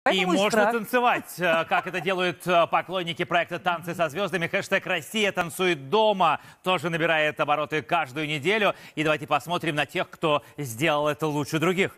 И Поэтому можно страх. танцевать, э, как это делают э, поклонники проекта «Танцы со звездами». Хэштег «Россия танцует дома» тоже набирает обороты каждую неделю. И давайте посмотрим на тех, кто сделал это лучше других.